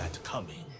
that coming.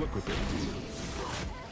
Look what they do.